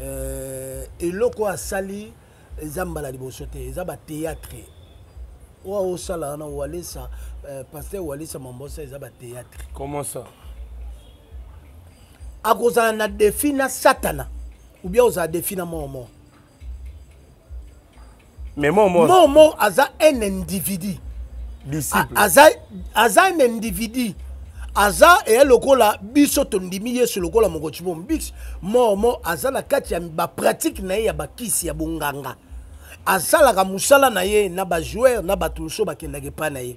euh, eloko oyo asali eza mbala liboso te eza batéâtre oyo osala wana walesa euh, paster walesa mambosa eza batéâtre comment ça? Akozala na défi na satana ou bien ozala défi na moko mais moko moko aza un individu. Aza aza un individu aza eya lokola biso tondimi yesu lokola mokoti bomo biso momo aza na kati ya bapratike na ye ya bakisi ya bonganga. Asalaka mosala na ye na bajoueur na bato mosusu bakendaka epai na ye.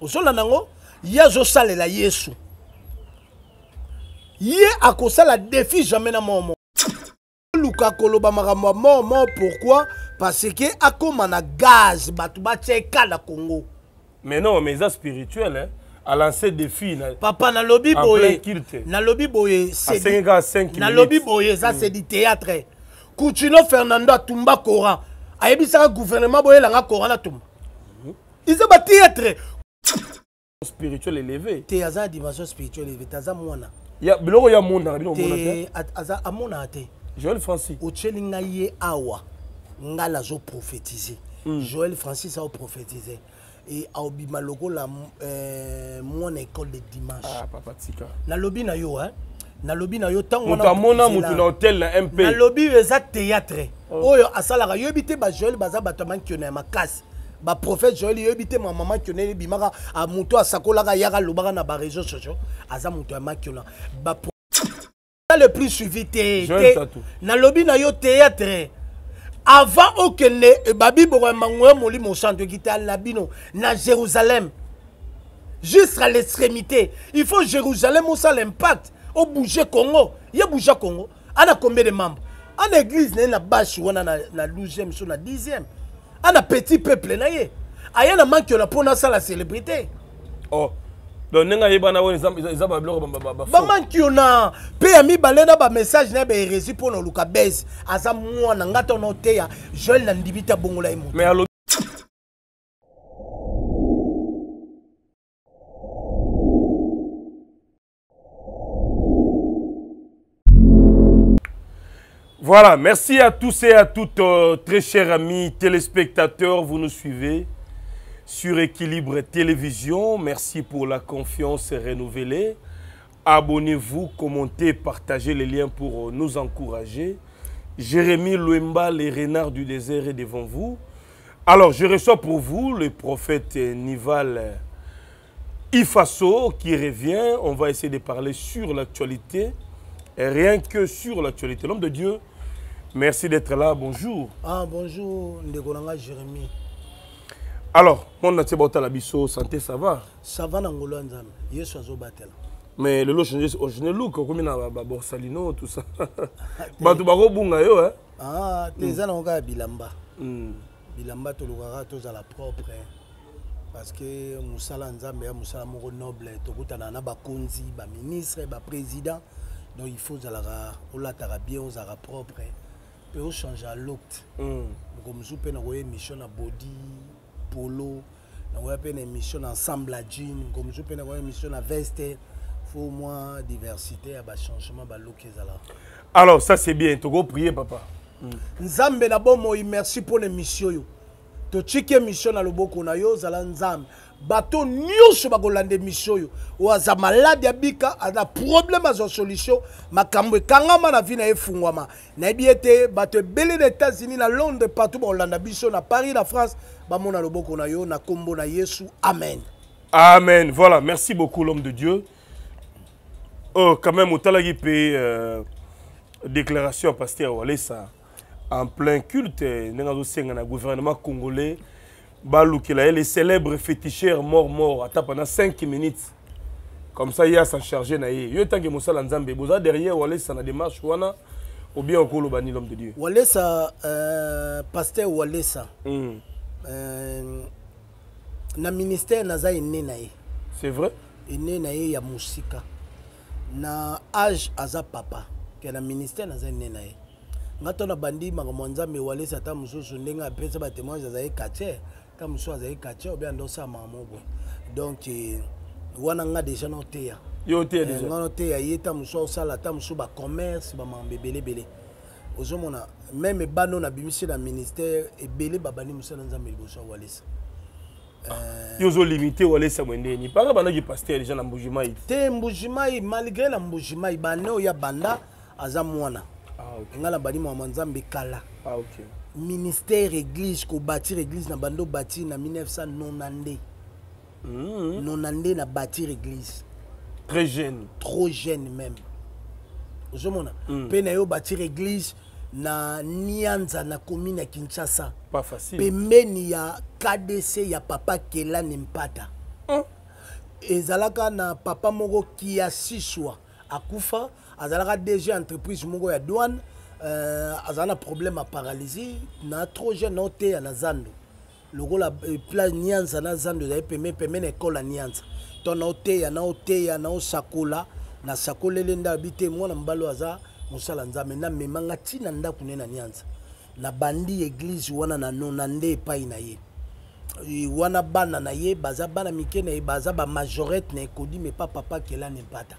Ozolanda yango ye azosalela yesu. Ye akosala défi jamais na momo luka koloba makambo ya momo pourquoi? Parce que akóma na gaz bato batia ekala congo. Mais non mais eza spirituel hein a lancé défi na papa nalobi boye nalobi boye c'est asengi du- kaka 5 nalobi boye eza c'est du théâtre. Kuchino fernando atumba coran ayebisaka gouvernement boyelanga coran atumba. Eza bathéâtre spirituel élevé. Te aza na dimension spirituelle eve te aza mwana. Biloko ya amonaka te joel francis. Otyeli ngai ye awa. Ngai nazoprofétise joel francis aoprophétise e aobima lokola euh, mwana école de dimanche. Ah papa tika. Nalobi na yo hein? nalobi na yo ntango amona motu na hotel na mp nalobi eza théâtre. Oyo asalaka yoyebi te bajoel baza bato ya mankiono ya makasi. Baprophète joel yoyebi te mama mankiono ebimaka a- moto asakolaka yaka alobaka na baréseau sociaux. Aza moto ya mankiono Bapro- le plus suivi te nalobi na yo théâtre avant okende eh, babiboko ya mango ya molimo santo ekitali na bino na jérusalem. Jusqu'à l'extrémité. Il faut jérusalem osala impact obouge congo. Ye bouge congo. Ana combien de membres? Ana église na ye na bashi wana na, na 12e so na 10e ana petit peuple na ye. Aya na mankiola mpo na asala célébrité. Oh ndenge ayeba na oyo eza- eza eza babiloko ba- ba- ba- faux. bamankiona mpe ya mibale na bamessage na ye bahérésie mpo na oluka bese aza mwana nga to na oteya joel na ndimi te abongola ye moto. Mais alobi Voilà, merci à tous et à toutes, euh, très chers amis téléspectateurs, vous nous suivez sur Équilibre Télévision. Merci pour la confiance renouvelée. Abonnez-vous, commentez, partagez les liens pour nous encourager. Jérémy Louemba, les renards du désert est devant vous. Alors, je reçois pour vous le prophète Nival Ifaso qui revient. On va essayer de parler sur l'actualité, rien que sur l'actualité. L'homme de Dieu, merci d'être là. Bonjour. ah bonjour ndeko na Alors, mon natie la biso, santé, ça va? ça va na ngolo ya nzambe yesu azobatela Mais le lot changé, je ne look comme na ba borsalino tout ça. Bato bako bunga yo hein? ah te eza nango kaka bilamba Hmm. bilamba tolukaka tozala propre parce que mosala nzambe ya mosala moko noble tokutana na bakonzi baministre baprésident donc il faut ozalaka olataka bien ozalaka propre mpe ochange look Hmm. moko mosusu mpe nakoya émission na body polo nakoya mpe na émission na ensemble ya jean moko mosusu mpe nakoya émission na veste faut mwa diversité ya bachangement balook ezalaka Alors, ça c'est bien. Togo prier, papa. nzambe na bomoi merci mpo na émission oyo totiki émission na loboko na yo ozala nzambe. Bato nyonso bakolanda émission oyo oyo aza malade ya bika aza problème azwa solution. Makambo ekangama na vi na ye efungwama nayebi ete bato ebele na états-unis na londres partout bakolanda biso na paris na france bamona loboko na yo na na yesu amen Amen. Voilà, merci beaucoup l'homme de Dieu. Oh, quand même, au Talagi P, euh, déclaration à Pasteur Walesa, en plein culte, le gouvernement congolais, Baloukela, les célèbres féticheurs morts morts, attends pendant 5 minutes. Comme ça, il y a s'en charger. Yo tant que Moussa Lanzambe, vous derrière Walesa na démarche, wana, ou bien l'obani l'homme de Dieu? walesa euh, paster walesa Hmm. Euh, na ministère naza ene na ye. C'est vrai? ene na ye ya mosika. Na age aza papa ke na ministère naza ene na ye. Nga to na bandi makambo ya nzambe ewalisi ata mosusu ndenge apesa batémoignage azali quartier ata mosusu azali quartier obe ando osala makambo boye donc eh, wana nga déjà naoteya Yo te Eh, déjà. nga naoteya ye ta mosusu osala ata mosusu bacommerce bamakambo ebelebele ozomona meme bana oyo nabimisi na ministère ebele babandi mosala nzambe liboso ya walesa. Yo ozolimite walesa mwendeni. Mpaka bandaki paster deja na mbujimai. te mbujimai malgré na mbujimai bane oyo ya banda aza mwana. Ah, ok. ngai na bani mama nzambe kala. Ah, ministère église kobatir église na bando batir na 1992 Mm. 92 na batir église. Très jeune. Trop jeune même. Ozomona. Mpe na yo batir église na nianza na commune ya kinshasa. Pembeni ya kdc ya papa kelani mpata. Mm. ezalaka na papa moko kiasiswa akufa azalaka dg entreprise moko ya douane euh, azala na problème ya paralysie na trop jeune oteya na zando. Lokola eh, pla nyanza na zando ezali pembeni pembeni ekole ya nyanza. To na oteya na oteya na osakola na sakolele nde abi te mwana mobali oyo aza mosala nzambe namemanga ntina ndako ne na nyanza na bandi eglize wana na nona nde epai na ye. Eh, wana bana na ye baza bana mike na ye baza bamajorete na ekodi me pa papa kelani mpata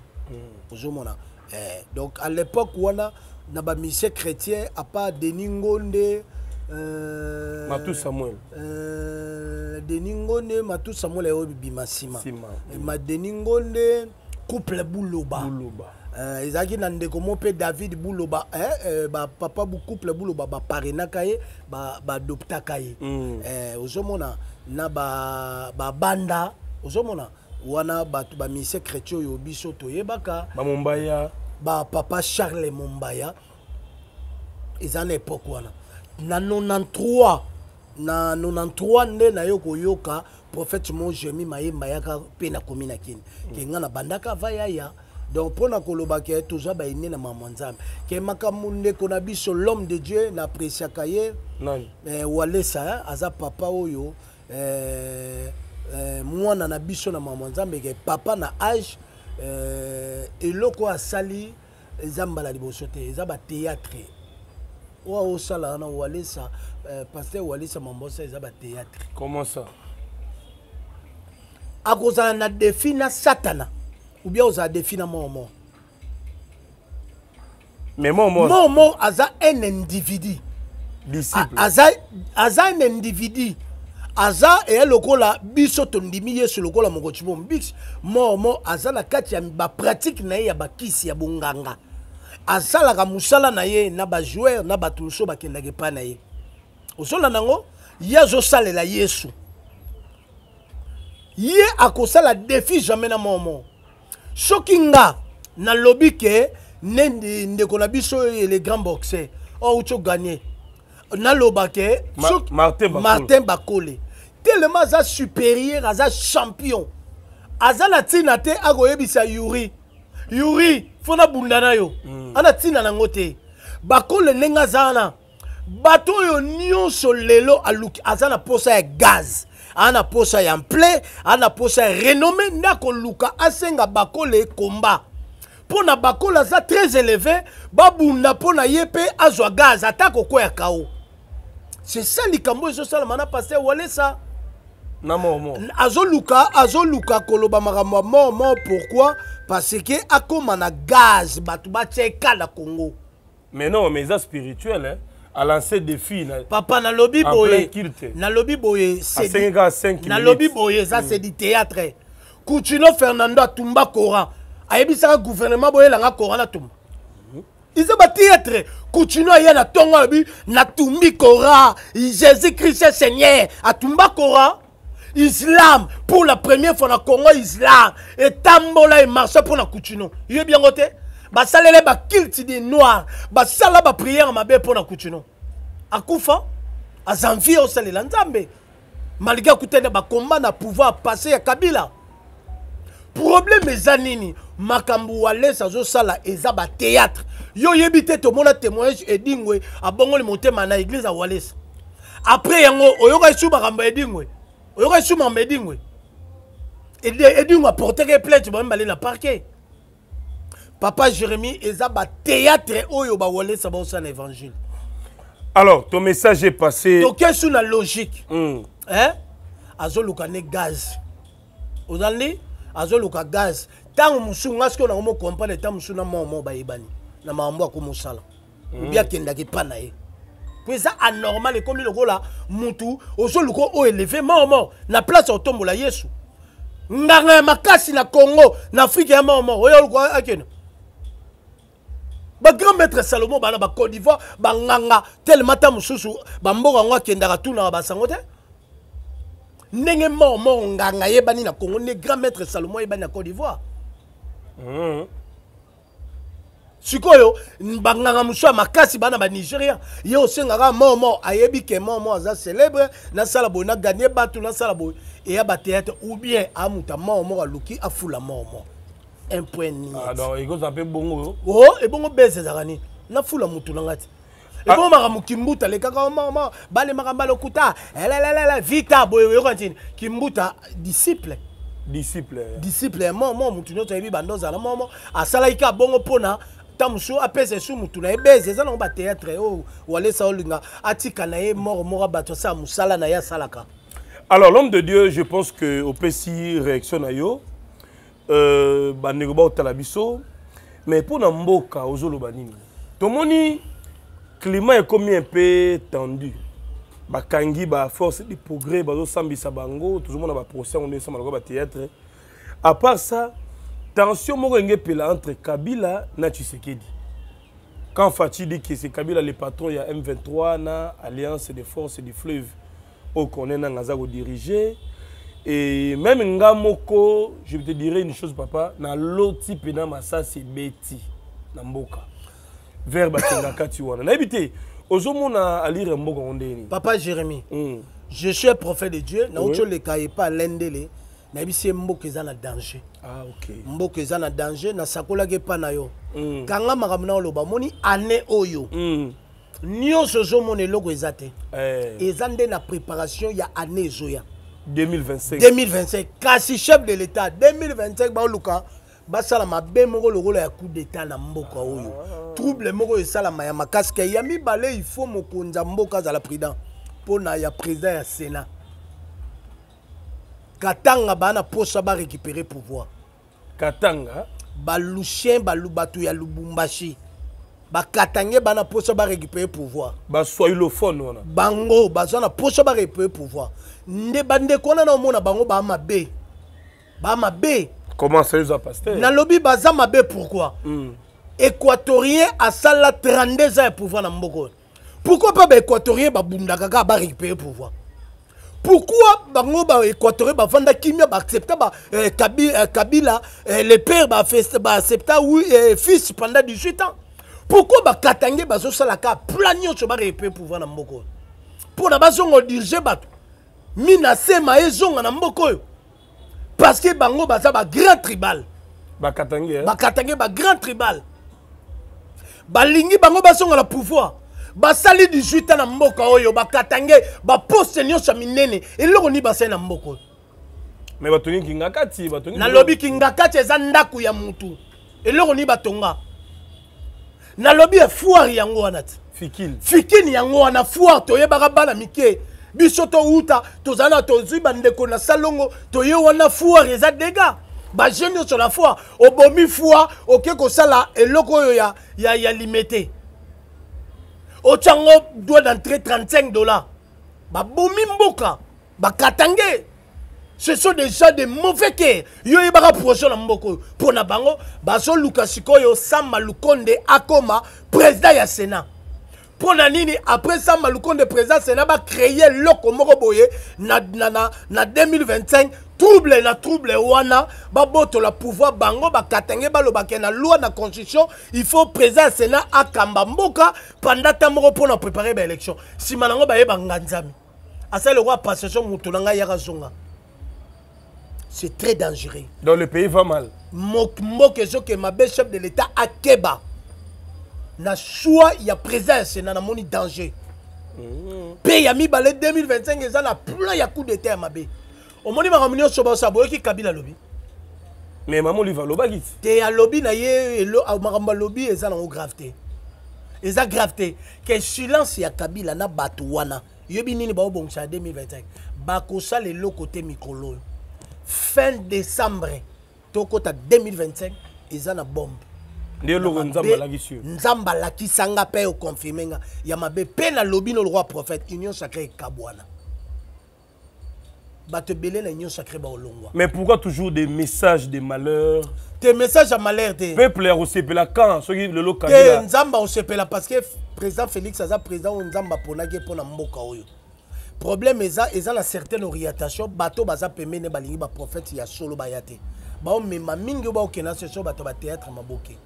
ozomona. Eh, donc à l'époque wana na bamisie chrétien apa denis ngonde euh, matu samuel. euh, denis ngonde matu samuel ayo bima nsima. Eh, ma denis ngonde couple buloba buluba Euh, ezalaki na ndeko mo mpe david buloba eh, eh, bapapa couple buloba baparenaka ye ba- baadoptaka ye. Mm. eh, ozomona na ba- babanda ozomona wana bato bamisie chrétien oyo biso toyebaka. Bamombaya bapapa charles mombaya eza na epoke wana. Na 93 na 93 nde nayo koyoka prophète mo jemi mayemba yaka mpe nakomi na kini ke nga na bandaka ava yaya donc mpo na koloba ke toza baine na mama nzambe ke makambo ndeko na biso l'homme de dieu na apresiaka ye eh, walesa aza papa oyo eh, eh, mwana na biso na mama nzambe ke papa na age eh, eloko asali eza mbala liboso te eza batéâtre oyo osala wana walesa eh, paster walesa mambosa eza batéâtre comment ça? Akozala na defi na satana ou bien ozala defi na moko moko mais moi moi moko moko aza un individu. Aza aza un individu. Aza eya lokola biso tondimi yesu lokola mokoti bomo biso momo aza na kati ya bapratike na ye ya bakisi ya bonganga asalaka mosala na ye na bajoueur na bato mosusu bakendaka epai na ye. Osola nango ye azosalela yesu. Ye akosala défi jamais na momo soki nga nalobi ke ndi- ndeko na biso oyo le grand boxer oyo uti oganye naloba ke Martin Bakole. telema aza supérieur aza champion. Aza na ntina te akoyebisa yuri. Yuri fo nabunda na yo. Ana ntina nango te. Bakole ndenge aza wana. Bato oyo nyonso lelo aluki aza na posa ya gaz aza na posa ya mple aza na posa ya renome nde akoluka asenga bakole ekomba mpo na bakole aza très élevé babunda mpo na ye mpe azwa gaz ata kokwea kao. C'est ça likambo ezosalama na paster walesa? Na momo azoluka azoluka koloba makambo ya mort pourquoi? Parce que akóma na gaz bato batia eka na congo. Mais non mais eza spirituel hein? A lancé défi na papa nalobi En boye. culte. nalobi boye c'est 5 nalobi boye eza c'est du théâtre coutuno fernando atumba coran ayebisaka gouvernement boyelanga coran natumba eza bathéâtre coutuno aya na ntongo alobi natumbi coran jésus christ est seigneur. Atumba coran islam pour la première fois na congo islam. Etambola emarche mpo na coutuno yebi yango te basalele bakilte de noir. Basala bapriere mabe mpo na coutuno akufa aza mvie osalela. Nzambe malgré akutani bakomba na pouvoir passé ya kabila. Problème eza nini. Makambo walesa azosala eza batéâtre yo oyebi te tomona témoignage edingwe abongoli motema na église ya walesa après yango oyoka esu makambo edingwe oyoka esu makambo edingwe Edi- edingwe aporteke plainte bamibale na parquet papa jérémi eza batéâtre oyo bawalesa baosala évangile. Alors ton message est passé. Toke su na logique. Hmm. hein? azoluka ne gaz. Ozali? Azoluka gaz. Ntango mosusu nga soki nango mokomprane ntango mosusu na mwa mo bayebani na makambo ako mosala obi akendaka epa na ye. Po eza anormal ekomi lokola mutu ozoluka oyo eleve mort. Na place ya otombola yesu. Nganga ya makasi na congo na afrike ya mort. Oyo oluka akende bagrand maître salomo bana bacôte d'ivoire banganga telema ta mosusu bamboka yango akendaka tunaka basango te. Ndenge mort nganga yebani na congo nde grand maître salomo yebani na côte d'ivoire. Mhm. sikoyo banganga mosusu ya makasi bana banigérien ye osengaka momo ayebi ke momo aza célèbre nasala boye naganie bato nasala boye eya batéâtre ou bien amuta moko aluki afula momo un point Ah, ni donc ekozala mpe bongo o ebongo bese ezalaka nini nafula mutu nanga ti ebongo makambo kimbuta lekaka mama balemaka mbalokuta elelelele vita boye oyoka ntini kimbuta disciple. Disciple disciple ya momo mutu nyonso ayebi bando ozala momo asalaki ka bongo mpona ta mosusu apesa esu mutu na ye beze eza nango batéâtre oyo walesa olinga atika na ye moko moko bato asala mosala na ye asalaka alors l'homme de dieu je pense que opesi réaction na yo bandeko baotala biso mais mpo na mboka ozoloba nini? Tomoni climat ekomi un peu tendu. Bakangi baforce de progrès bazosambisa bango tozomona baprocès yango nde esamba lokola batéâtre à part ça tension moko enge epela entre kabila na tshisekedi. Quand Fatih dit que c'est Kabila le patron, il y a M23, na Alliance des forces du fleuve, au qu'on est dans Gaza dirigé. Et même Ngamoko, je te dirais une chose, papa, na l'autre pena massa c'est Betty, na Mboka. Vers Bakenga Katiwana. Na habité, ozomona à lire Mboka ondeni. papa jérémie Mm. je suis un prophète de dieu nauti Oui. oleka ye pa lendele nayebisi ye mboka eza na danger Ah, ok. mboka eza na danger nasakolaki epa na yo Mm. kanga makambo na oloba moni ane oyo Mm. nyonso ozomona eloko eza te Eh, eza nde na préparation ya ane ezoya 2025. 2025 kasi chef de l'état 2025 baoluka basala mabe moko lokola ya coup d'état na mboka oyo. Trouble moko esalama ya makasi. Ke ya mibale ifo mokonzi ya mboka azala président. Mpona ya président ya sénat. Katanga baa na posa barécupérer pouvoir. Katanga. baluchien balu bato ya lubumbashi. Bakatange baa na posa barécupérer pouvoir. Baswahilofone wana? Bango baza na poso barécupérer pouvoir nde bandeko wana na omona bango baa mabe. Baa mabe. Comment ça eza pasteur nalobi baza mabe pourquoi? Mm. équatorien asala 32 ans ya pouvoir na mboka oyo pourquoi mpe baéquatorien babundaka kaka barécupérer pouvoir? Pourquoi bango baéquatorien bavanda kimia baaccepta ba, eh, Kabi, eh, kabila eh, le père baaccepta ba accepta, oui, eh, fils pendant 18 ans? Pourquoi bakatange bazosala kaka plan nyonso barécupérer pouvoir na mboka mpona bazonga odirige bato mina sema ezonga na mboka oyo. Parce que bango baza bagrand tribal. Bakatangi eh? bakatange bagrand tribal. Balingi bango bazonga na pouvoir. Basali 18 ans na mboka oyo bakatange baposte nyonso ya minene. Eloko nini basali na mboka oyo? Mais batongi kinga kati nalobi kingakati eza ndako ya mutu. Eloko nini batonga? Nalobi efoire yango wana ti. Fikini yango wana foire toyebaka bana mike biso touta tozala na tozwi bandeko na salongo toye wana foire eza dega bajeune nyonso na foire obomi foire oke kosala eloko oyo ya, ya, ya limete otyango droit d'entrée 35 dollars. Babomi mboka bakatange ce sont déjà des mauvais cœurs. Yo oyebaka projet na mboka oyo. Mpo na bango bazoluka sikoyo samba lukonde akoma président ya sénat mpo na nini après samba lukonde président sénat bacréye eloko moko boye. Na, na, na, na 2025 trouble na trouble wana. Babotola pouvoir bango bakatange balobake na loi na constitution. Il faut président ya sénat akamba mboka. Panda ta moko mpo na préparer baélection nsima nango bayebanga nzambe asali lokwa passation moto na ngai yaka zonga. C'est très dangereux. Donc le pays va mal. Mboka ezokema be chef de l'état akeba na choix ya président ya sénat namoni danger. Mpe ya mibale 2025 eza na plan ya coup d'état ya mabe. Omoni makambo nyonso baosa boyoki kabila alobi. Mais mama olive alobaki te alobi na ye elo- a- makambo alobi eza nango grave te. Eza grave te. Ke silence ya kabila na bato wana. Yoyebi nini baobongisa ya 2025 bakosala eloko te mikolo. Oyo fin décembre tokota 2025 eza na bombe nde eloko nzambe alakisi yo. Nzambe alakisanga mpe okonfirme nga ya mabe mpe nalobi no le roi prophète union sacré ekabwana bato ebele na union sacré baolongwa. Mais pourquoi toujours des messages de malheur? Te message ya malheur te peuple ya kosepela quand? Soki lelo te nzambe parce que président félix aza président oyo nzambe aponaki mpo na mboka oyo. Problème eza eza na certaine orientation bato baza pembeni balingi baprophète ya solo baya te. Baomema mingi oyo baokenda seso bato maboke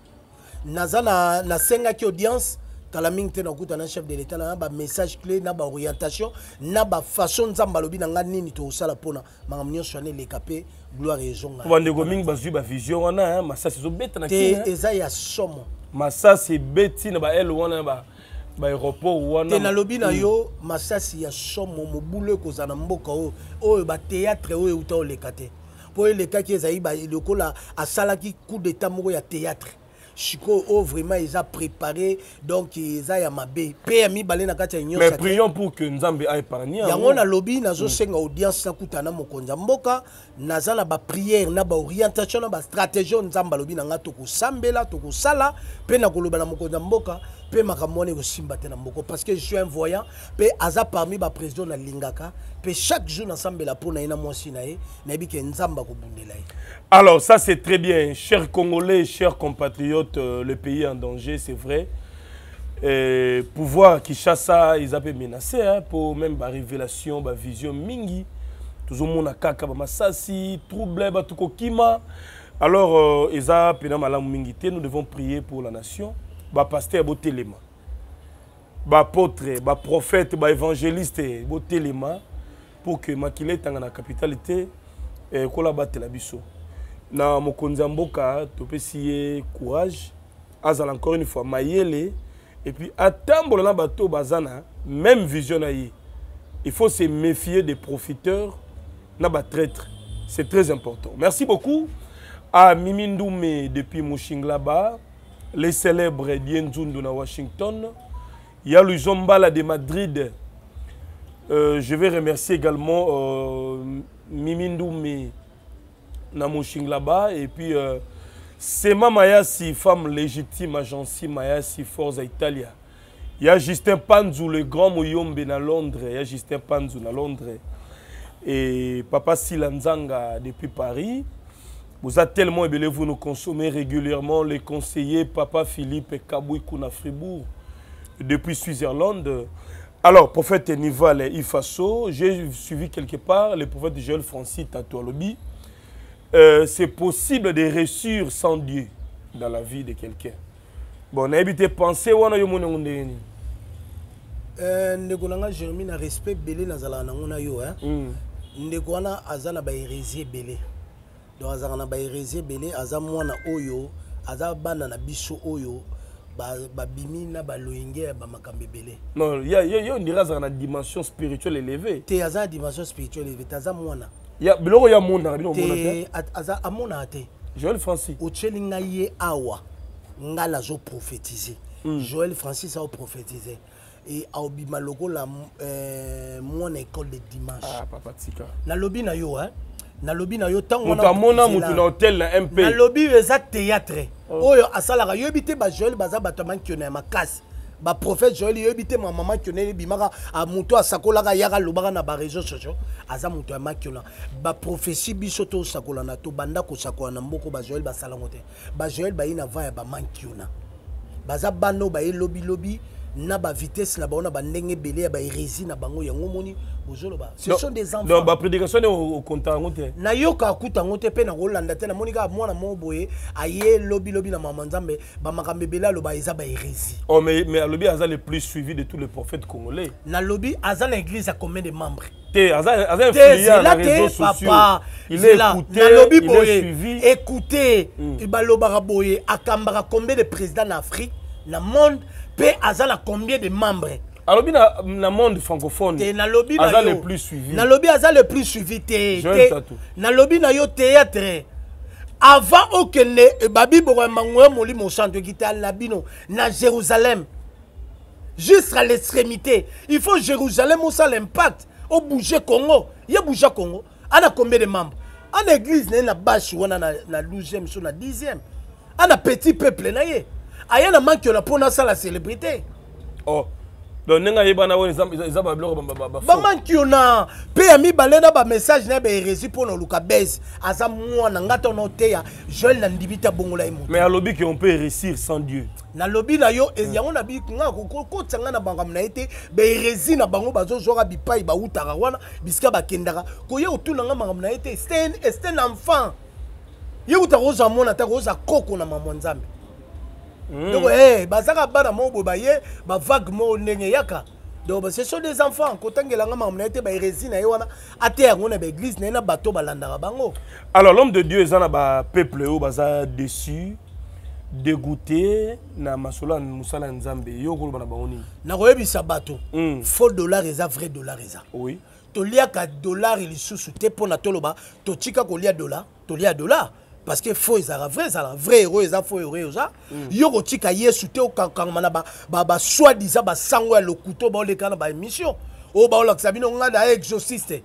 naza na nasengaki audience. Kala mingi te nakuta na chef de l'état na bamessage clé na baorientation na bafaçon nzambe alobi na nga nini tokosala mpona. Makambo nyonso wana eleka mpe gloire ezonga bandeko mingi bazwi bavision wana masasi ezobeta na te eza ya somo. Masasi ebeti na baele wana na ba- baaéroport te wana nalobi na yo masasi ya somo mobulu ekozala na mboka oyo oyo batéâtre oyo euta oleka te. Mpo elekaki ezali ba- lokola asalaki coup d'état moko ya théâtre sikoyo oyo vraiment eza préparé donc eza ya mabe mpe ya mibale na kati ya union prions pour que nzambe aépargne yango nalobi nazosenga audience nakutana na mokonzi ya mboka naza na bapriere na baorientation na bastratégie oyo nzambe alobi na nga. Tokosambela tokosala mpe na koloba na mokonzi ya mboka mpe makambo wana ekosimba te na mboko parce que je suis un voyant mpe aza parmi baprésident nalingaka mpe chaque jour nasambela mpo na ye na mwasi na ye Alors, ça c'est très bien. Chers Congolais, chers compatriotes, euh, le pays est en danger, c'est vrai. Et pouvoir Kinshasa, ils avaient menacé hein, pour même la révélation, la vision mingi. Tout le monde a kaka, ba masasi, trouble, ba tuko kima. Alors, euh, ils ont pena malam mingi nous devons prier pour la nation. Ba pasteur botelema. Ba apôtre, ba prophète, ba évangéliste botelema pour que makile tanga na capitalité eh, kola batela biso. na mokonzi ya mboka topesi courage encore une fois mayele et puis atambola na bato baza na même vision il faut se méfier des profiteurs na batraître c'est très important merci beaucoup à mimi ndume depuis mushinglaba les célèbres diendzundu na washington ya luizo mbala de madrid euh, je vais remercier également euh, mimi ndume na Mouching là-bas. Et puis, euh, Sema Mayasi, femme légitime, agency Mayasi, Forza Italia. Il y a Justin Panzou, le grand Mouyombe à Londres. Il y a Justin Panzou à Londres. Et Papa Silanzanga depuis Paris. Vous êtes tellement ébélé, vous nous consommez régulièrement. Les conseillers, Papa Philippe et Kabouikou à Fribourg, depuis Suisse-Irlande. Alors, prophète Nival Ifaso, j'ai suivi quelque part le prophète Joël Francis Tatoualobi. Euh, c'est possible de réussir sans Dieu dans la vie de quelqu'un. Bon, nayebi te penser wana yo mona ndenge nini ndeko na nga jérémi na respect ebele nazalaka nango na yo hein? Mm. ndeko wana aza na bahérésie ebele donc azalaka na bahérésie ebele aza mwana oyo aza bana na biso oyo ba- babimi na baloyenge ya bamakambo ebele Non, ya yo yo ndira azala na dimension spirituelle élevée. te aza na dimension spirituelle te aza mwana biloko ya monda bino amonaka te Joël Francis. otyeli ngai ye awa ngai nazoprofétise Mm. joel francis aoprofétise e aobima lokola euh, mwana école de dimanche Ah, papa tika. nalobi na yo hein? Nalobi na yo ntango Moto amona moto na hôtel na MP. nalobi eza théâtre. Oyo asalaka yoyebi te bajoel baza bato ya mankiono ya makasi. Baprophète joel yoyebi te mamama kiono ebimaka moto asakolaka yaka alobaka na baréseau sociaux aza moto ya makiona baprophétie biso tosakola na to banda kosakola na mboko bajoel basalango te. Bajoel bayi na va ya bamankiona baza bana oyo baye lobilobi na bavitesse na bango na bandenge ebele ya bahérésie na bango yango moni bozoloba. Ce sont des enfants. Donc, ba prédication ne okonta yango te. nayoka akuta yango te mpe nakolanda te. Namoni kaka mwana moko boye aye lobilobi na mama nzambe bamakambo ebele aloba eza bahérésie Oh, mais, mais Alobi Aza le plus suivi de tous les prophètes congolais. nalobi aza na église ya combien de membres? Te, Aza, influent na réseaux sociaux. Il est écouté, nalobi il est boye. écoute balobaka boye akambaka combien de président na afrique? Na monde mpe aza na combien de membres? Alobi na, na monde francophone. te nalobi na yo. le plus suivi. nalobi aza le plus suivi te te. Nalobi na yo théâtre. Avant okende babiboko ya mango ya molimo santo ekitali na bino na jérusalem. Jusqu'à l'extrémité. Il faut jérusalem osala impact obouge congo. Ye bouge congo. Ana combien de membres? Ana église na ye na bashi wana na, na 12e so na 10e ana petit peuple na ye aya na mankiola mpo nasala célébrité. Oh. Na bamankiona mpe ya mibale na bamessage na bahérésie mpo na oluka bese aza mwana nga to naoteya joel na ndimi te abongola ye moto mais alobi ke on peut réussir sans dieu. Nalobi na yo e- yango na nga kokotisa nga na makambo na ye te bahérésie na bango bazozwaka bipai bautaka wana bisika bakendaka koya kotuna nga makambo na ye te c'est un enfant. Ye kutaka ozwa mona ta kozwa koko na mamwa nzambe donc eh, bazaka bana moko boye baye bavague moko ndenge yaka. Donc ce sont des enfants kotangelanga makambo na ye te bahérésie na ye wana. Ate yango na baéglise na ye na bato balandaka bango. Alors l'homme de dieu eza na bapeuple oyo baza déçu dégoûté na masolo ya mosala ya nzambe. Yo na bango nini? Nakoyebisa bato Mm. faux dollar eza vrai dollar eza. Oui. Toliaka dollar lisusu te mpo na toloba totika kolia dollar tolia dollar parce que faux ezalaka vrai ezalaka vrai hero eza faux hero eza yo kotika yesu te okangama na baswadiza basango ya lokuto baoleka na baémission oyo baolakisa bino ngai na exorciste.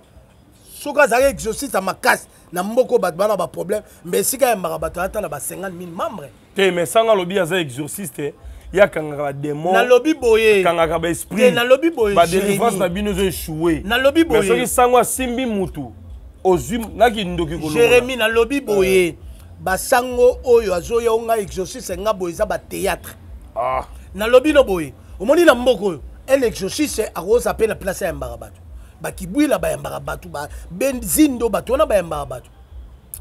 Soki azalaki exorciste ya makasi na mboka bato bana baproblème mbe esika yambaka bato ata na ba 50 000 membre te mais sanga alobi aza exorciste ye akangaka badémon nalobi boye. akangaka te baesprit nalobi boye badélivrance na bino ezo échoué. Nalobi mais soki boye. sango asimbi mutu ozwi naki ndoki kolongola jérémi nalobi boye basango oyo azoya o ngai exorciste nga boye eza batéâtre ah. Nalobi no boye omoni na mboka oyo un exorciste akoza mpe na place ayambaka bato. Bakibwila bayambaka bato ba- benzindo bato wana bayambaka bato.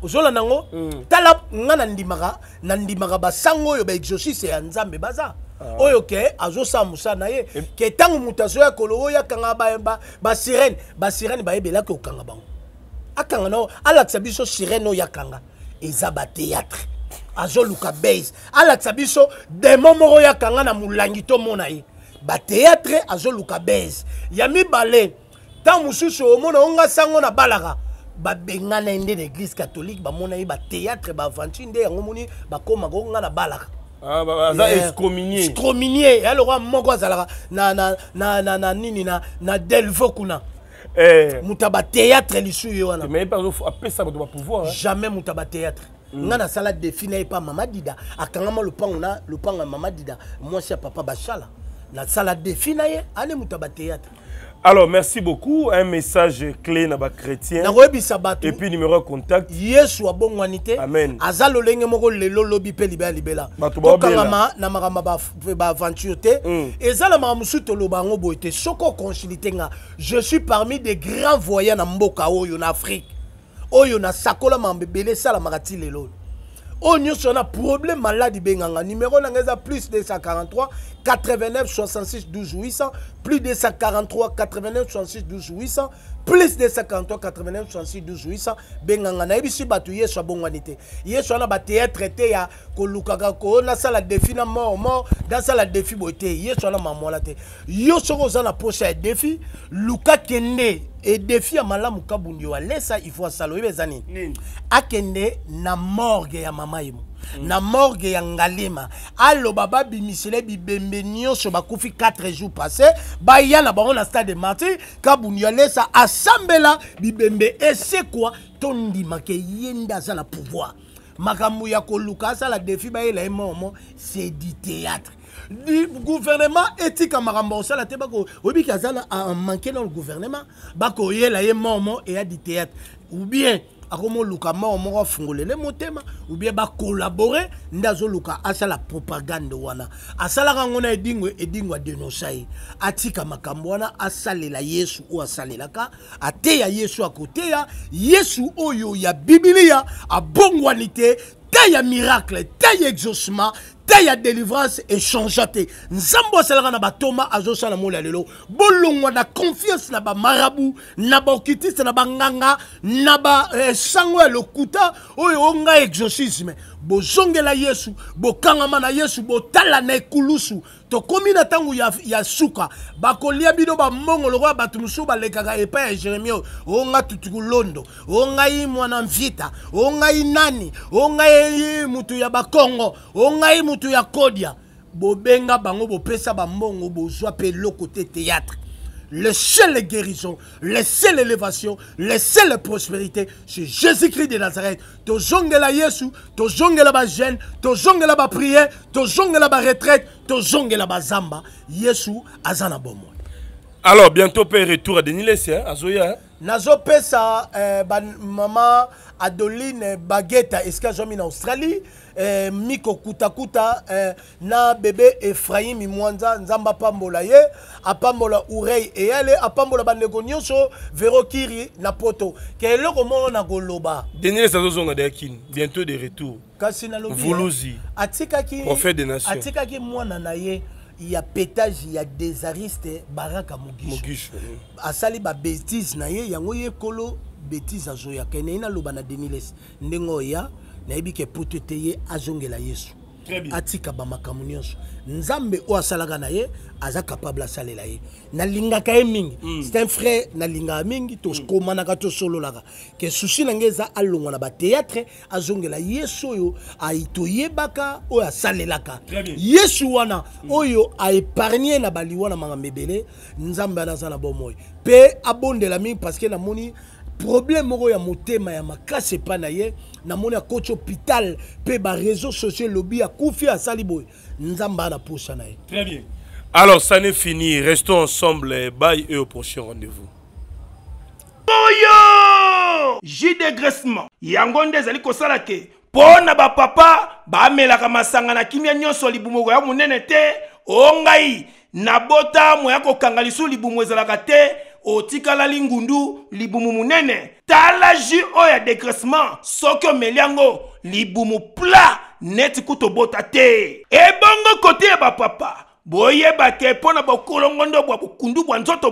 Ozolanda yango tala nga nandimaka nandimaka basango oyo baexorciste ya nzambe baza. Oyo ke azosala mosala na ye. Ke ntango moto azoya kolo oyo akanga basirene basirene bayebelaki okanga bango. Akanga nao alakisa biso sirene oyo akanga eza batéâtre azoluka base. Alakisa biso demo moko oyo akanga na molangi tomona ye. Batéâtre azoluka base. Ya mibale ntango mosusu omona onga sango na balaka babengana ye nde na église catholique bamona ye batéâtre baaventure nde yango moni bakomaka onga na balaka Ah, ba- ba- aza Yeah. excommunié Excommunié. ya lokwa moko azalaka na, na, na, na, na nini na, na delvo kuna Eh, moto ya batéâtre lisu ye wana. Apesa bato bapouvoir hein. jamais moto ya batéâtre nga nasala defi na ye pa mama dida. Akangama lopango na lopango ya mama dida. Mwasi ya papa bashala nasala defi na ye ane moto ya batéâtre alors merci beaucoup. Un message clé na nakoyebisa bato. Et puis numéro ya contact. Yesu abongwani te Amen. aza lolenge moko lelo lobi mpe libela. Libela tokangama na makambo ya baf- baaventure te. Mm. eza na makambo mosusu toloba yango boye te. Soki oconchili te nga. Je suis parmi des grands voyants na mboka oyo na afrique. Oyo nasakola makambo ebele esalamaka ti lelo oyo nyonso na problème maladi benganga. Numéro nanga eza plus 243 89 66 12 800 plus 243 89 66 12 800 plus 243 89 66 12 800 benganga nayebisi bato yesu abongwani te. Yesu wana bateatre te ya kolukaka ko nasala defi na mort mort. Nasala defi boye te. Yesu wana mamwala te. Yo soki oza na posa ya defi luka kende. Edefi ya malamu kabundi yo. Alesa ifo asala oyebi eza nini? Akende na morgue ya mama na morgue ya ngalema. Aloba babimisela bibembe nyonso bakufi 4 jours passé baya na bango na stade de martyr kabundi alesa asambela bibembe esekwa tondimaka ye nde aza na pouvoir. Makambo ya koluka asala defi bayela ye momo c'est du théâtre. Di- gouvernement etika makambo osala te bako oyebiki aza na amanke na le gouvernement. Bakoyela ye momo eya du théâtre. Ou bien akomoluka moko moko afungolele motema ou bien bakolabore nde azoluka asala propagande wana. Asalaka yango na edingo edingo adenosa ye atika makambo wana asalela yesu oyo asalelaka. Ateya yesu akoteya. Yesu oyo ya bibilia abongwani te. Te ya miracle ya exaucement te ya délivrance echangea te nzambe asalaka na batoma azosala moli ya lelo. Bolongwa na confiance na bamarabu na baokitiste na banganga na basango ya lokuta. Oyo onga exorcisme. Bozongela yesu bokangama na yesu botala na ekulusu. Tokomi na ntango ya, ya suka bakolia bino bambongo lokola bato mosusu balekaka epai ya jeremie. O nga tutuku londo. O ngai mwana mvita. O ngai nani. O ngai mutu ya bakongo o ngai mutu ya kodia bobenga bango bopesa bambongo bozwa mpe eloko te théâtre le seul guérison, le seul élévation, le seul prospérité, c'est Jésus-Christ de Nazareth. Tozongela Yesu, tozongela ba jeune, tozongela ba prière, tozongela ba retraite, tozongela ba zamba. Yesu azana bomo. Alors, bientôt, Père, retour à Denis Lessie, hein, Azoya. Hein? nazopesa eh, mama adoline bageta esika azwami na australie? Eh, miko kutakuta eh, na bebe efraimi mwanza nzambe apambola ye apambola urei eyale apambola bandeko nyonso verokiri na poto. Ke eloko moko na koloba denis azozonga de yakini bientôt de retour. Kasi nalobi vuluzi atikaki prophète de nation atikaki mwana na ye ya pétage ya désariste baraka mogisho. Asali babétise na ye yango ye kolo bétise azoyaka naye naloba na deniles ndenge oya nayebi ke putu ete ye azongela yesu. Atika bamakambo nyonso. Nzambe oyo asalaka na ye aza capable asalela ye. Nalingaka ye mingi. Mm. c'est un frère nalingaka mingi tokomanaka tosololaka. Ke susi na ngai eza alongwa na bateatre azongela yesu oyo toyebaka oyo asalelaka. Yesu wana mm. oyo aépargne na baliwa na makambo ebele nzambe wana aza na bomoi. Mpe abondela mingi parceke namoni problème moko ya motema ya makasi epai na ye namoni akoti hôpital mpe baréseau sociaux lobi akufi asali boye. Nzambe ana posa na ye. Très bien. Alors ça n'est fini. Restons ensemble. Bye et au prochain rendez-vous. Oyo jus dégraissement yango nde ezali kosala ke mpo na bapapa bamelaka masanga na kimia nyonso libumoko ya monene te. O ngai nabota moya kokanga lisu libumu ezalaka te otikalali ngundu libumu munene. Tala oyo ya dégraissement soki omeli yango libumu pla neti kuta obota te. Ebongo kote ya bapapa boyebake mpo na bokolongondo bwa bokundu bwa nzoto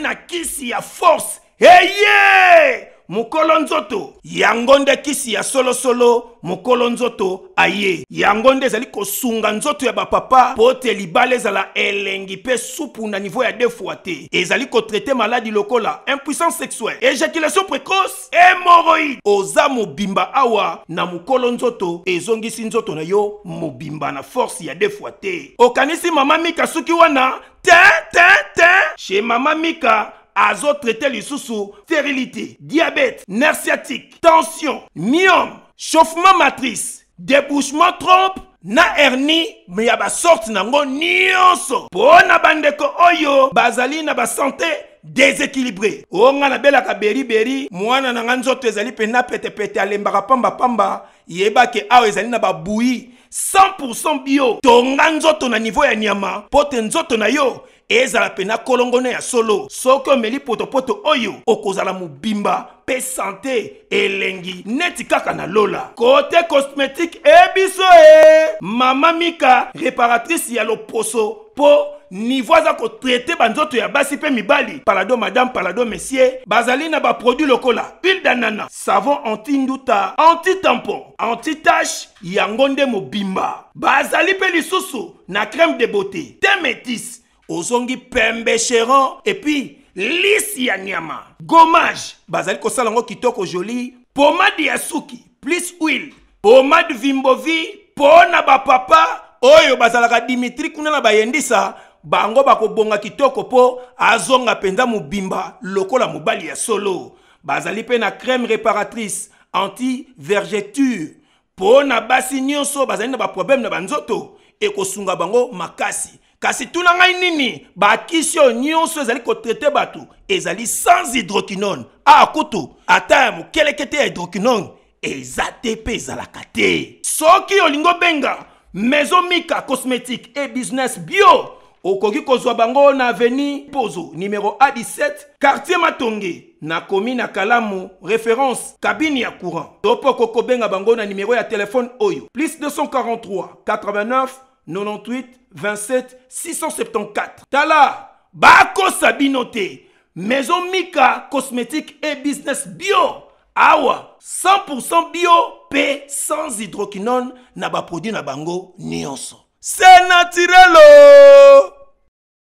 na kisi ya force. Eye mokolo nzoto yango nde kisi ya solosolo mokolo nzoto aye. Yango nde ezali kosunga nzoto ya bapapa mpo te libala ezala elengi mpe supu na nivo ya defwa te ezali kotraite maladi lokola impuissance sexuelle. Éjaculation précoce hémoroïde oza mobimba awa na mokolo nzoto ezongisi nzoto na yo mobimba na force ya defwa te okanisi mama mika suki wana te te te. Chez mama mika azotraite lisusu stérilité diabète nerf sciatique tension myome chauffement matrice débouchement trompe na hernie me ya basorte nango nyonso. Mpo na bandeko oyo bazali na basante déséquilibré o nga nabelaka beriberi mwana na nga nzoto ezali mpenza petepete alembaka pambapamba yebake awa ezali na babuyi 100% bio. Tonga nzoto na nivo ya nyama mpo te nzoto na yo ezala mpena kolongono ya solo. Soki omeli potopoto oyo okozala mobimba mpe sante elengi neti kaka na lola. Kote cosmétique ebiso e! Mama mika réparatrice ya loposo mpo nivo aza kotraite banzoto ya basi mpe mibali. Palado madame palado monsieur bazali na baproduit lokola huile danana savon anti-nduta anti-tampon anti-tache yango nde mobimba. Bazali mpe lisusu na crème de beauté. Te métis ozongi pembe cheron epuis lisi ya nyama. Gommage. Bazali kosala yango kitoko joli. Pomade ya suki plus huile. Pomade vimbovi mpo na bapapa oyo bazalaka dimitri kuna na bayendisa bango bakobonga kitoko mpo azonga mpenza mobimba lokola mobali ya solo. Bazali mpe na crème réparatrice anti vergeture mpo na basi nyonso bazali na na banzoto. Ekosunga bango makasi kasi tuna ngai nini bakisi oyo nyonso ezali kotraite bato ezali sans hydroquinone. A kutu ata ya ya hydroquinone eza te ezalaka te. Soki olingi obenga maison mika cosmétique e business bio okoki kozwa bango na aveni pozo numero a17 quartier matonge na kalamu référence kabine ya courant. To mpo okokobenga bango na numero ya telefone oyo plus 243 89 98 27 674 tala bakosa bino te maison mika cosmétique et business bio awa 100% bio mpe sans hydroquinone na baproduit na bango nyonso se naturelo